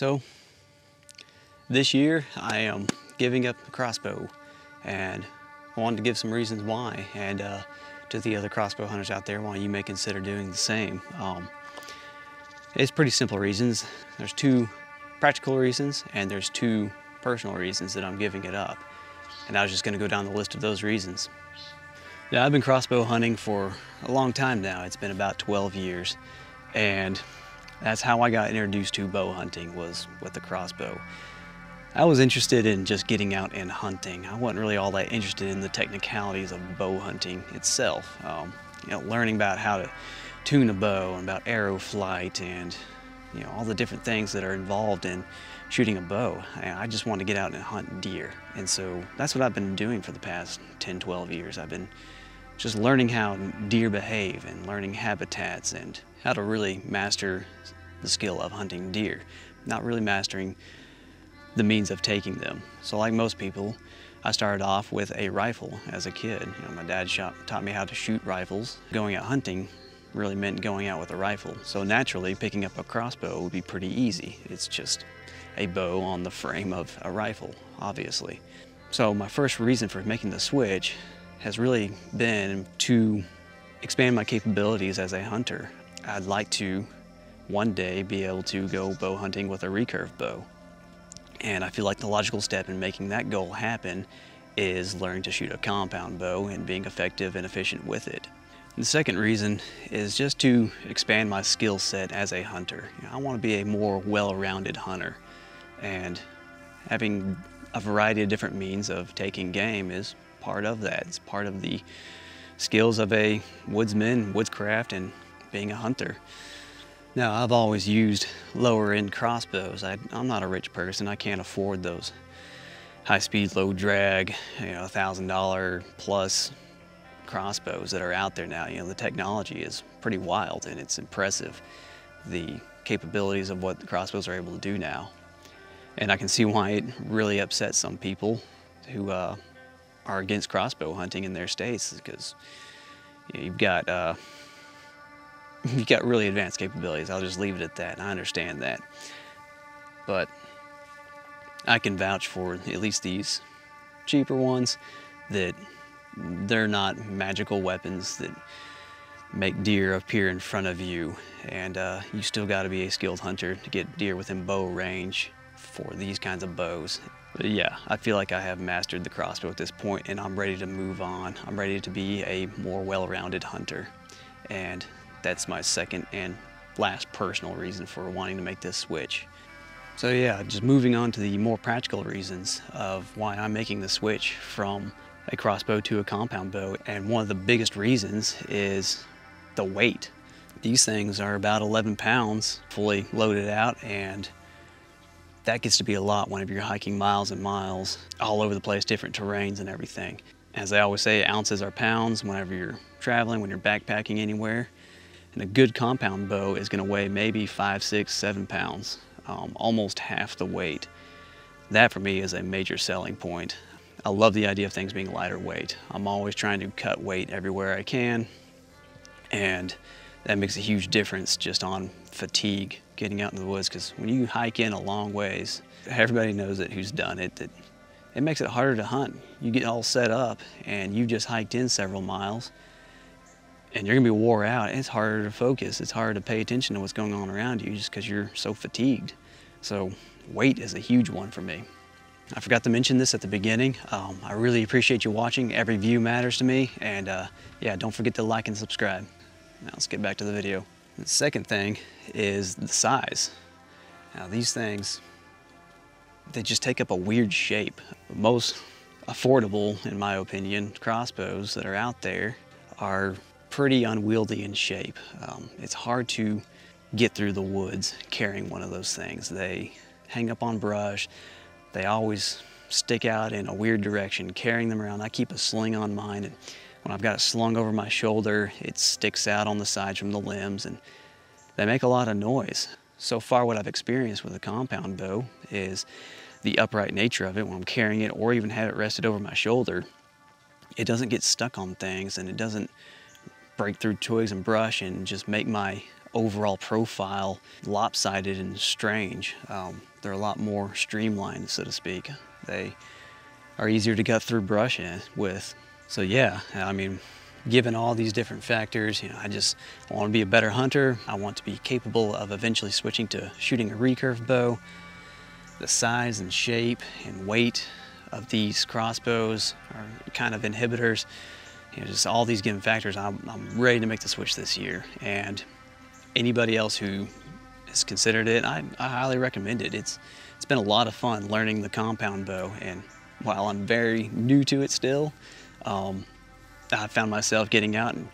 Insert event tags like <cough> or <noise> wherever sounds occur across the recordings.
So this year I am giving up the crossbow and I wanted to give some reasons why and uh, to the other crossbow hunters out there why you may consider doing the same. Um, it's pretty simple reasons. There's two practical reasons and there's two personal reasons that I'm giving it up. And I was just gonna go down the list of those reasons. Yeah, I've been crossbow hunting for a long time now. It's been about 12 years. And that's how I got introduced to bow hunting was with the crossbow. I was interested in just getting out and hunting. I wasn't really all that interested in the technicalities of bow hunting itself. Um, you know, learning about how to tune a bow and about arrow flight and you know all the different things that are involved in shooting a bow. I just wanted to get out and hunt deer. And so that's what I've been doing for the past 10, 12 years. I've been just learning how deer behave and learning habitats and how to really master the skill of hunting deer, not really mastering the means of taking them. So like most people, I started off with a rifle as a kid. You know, my dad shot, taught me how to shoot rifles. Going out hunting really meant going out with a rifle. So naturally, picking up a crossbow would be pretty easy. It's just a bow on the frame of a rifle, obviously. So my first reason for making the switch has really been to expand my capabilities as a hunter. I'd like to one day be able to go bow hunting with a recurve bow. And I feel like the logical step in making that goal happen is learning to shoot a compound bow and being effective and efficient with it. The second reason is just to expand my skill set as a hunter. You know, I want to be a more well-rounded hunter and having a variety of different means of taking game is part of that. It's part of the skills of a woodsman, woodscraft, and being a hunter. Now, I've always used lower end crossbows. I, am not a rich person. I can't afford those high speed, low drag, you know, $1,000 plus crossbows that are out there now. You know, the technology is pretty wild and it's impressive, the capabilities of what the crossbows are able to do now. And I can see why it really upsets some people who uh, are against crossbow hunting in their states because you know, you've got uh, you've got really advanced capabilities. I'll just leave it at that. I understand that. But I can vouch for at least these cheaper ones that they're not magical weapons that make deer appear in front of you. And uh, you still got to be a skilled hunter to get deer within bow range for these kinds of bows. But yeah, I feel like I have mastered the crossbow at this point and I'm ready to move on. I'm ready to be a more well-rounded hunter. And that's my second and last personal reason for wanting to make this switch. So yeah, just moving on to the more practical reasons of why I'm making the switch from a crossbow to a compound bow. And one of the biggest reasons is the weight. These things are about 11 pounds fully loaded out and that gets to be a lot whenever you're hiking miles and miles all over the place, different terrains and everything. As I always say, ounces are pounds whenever you're traveling, when you're backpacking anywhere. And a good compound bow is gonna weigh maybe five, six, seven pounds, um, almost half the weight. That for me is a major selling point. I love the idea of things being lighter weight. I'm always trying to cut weight everywhere I can. And that makes a huge difference just on fatigue getting out in the woods because when you hike in a long ways, everybody knows it who's done it, that it makes it harder to hunt. You get all set up and you've just hiked in several miles and you're gonna be wore out. It's harder to focus. It's harder to pay attention to what's going on around you just because you're so fatigued. So weight is a huge one for me. I forgot to mention this at the beginning. Um, I really appreciate you watching. Every view matters to me. And uh, yeah, don't forget to like and subscribe. Now let's get back to the video. The second thing is the size. Now these things, they just take up a weird shape. Most affordable, in my opinion, crossbows that are out there are pretty unwieldy in shape. Um, it's hard to get through the woods carrying one of those things. They hang up on brush. They always stick out in a weird direction, carrying them around. I keep a sling on mine, and when I've got it slung over my shoulder, it sticks out on the sides from the limbs, and they make a lot of noise. So far, what I've experienced with a compound bow is the upright nature of it when I'm carrying it or even have it rested over my shoulder. It doesn't get stuck on things and it doesn't break through twigs and brush and just make my overall profile lopsided and strange. Um, they're a lot more streamlined, so to speak. They are easier to cut through brush with. So yeah, I mean, given all these different factors, you know, I just want to be a better hunter. I want to be capable of eventually switching to shooting a recurve bow. The size and shape and weight of these crossbows are kind of inhibitors. You know, just all these given factors, I'm, I'm ready to make the switch this year. And anybody else who has considered it, I, I highly recommend it. It's, it's been a lot of fun learning the compound bow. And while I'm very new to it still, um, I found myself getting out and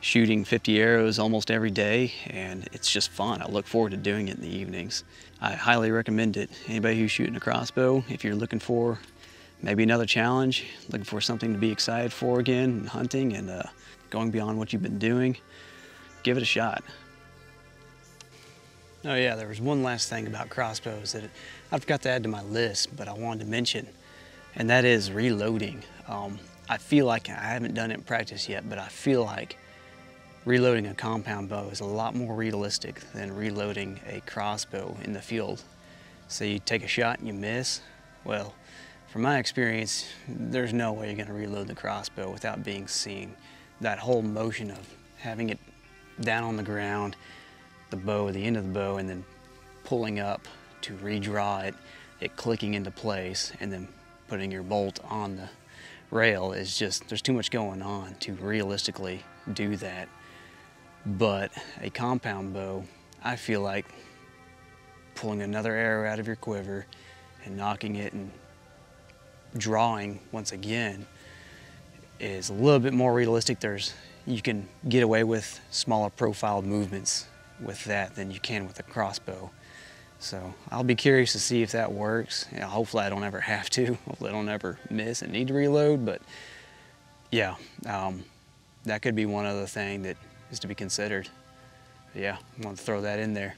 shooting 50 arrows almost every day and it's just fun. I look forward to doing it in the evenings. I highly recommend it. Anybody who's shooting a crossbow, if you're looking for maybe another challenge, looking for something to be excited for again, hunting and uh, going beyond what you've been doing, give it a shot. Oh yeah, there was one last thing about crossbows that I forgot to add to my list, but I wanted to mention, and that is reloading. Um, I feel like I haven't done it in practice yet, but I feel like reloading a compound bow is a lot more realistic than reloading a crossbow in the field. So you take a shot and you miss, well, from my experience, there's no way you're gonna reload the crossbow without being seen. That whole motion of having it down on the ground, the bow, the end of the bow, and then pulling up to redraw it, it clicking into place, and then putting your bolt on the rail is just, there's too much going on to realistically do that. But a compound bow, I feel like pulling another arrow out of your quiver and nocking it and drawing once again is a little bit more realistic. There's you can get away with smaller profile movements with that than you can with a crossbow. So I'll be curious to see if that works. You know, hopefully I don't ever have to. <laughs> Hopefully I don't ever miss and need to reload. But yeah, um, that could be one other thing that is to be considered. Yeah, I want to throw that in there.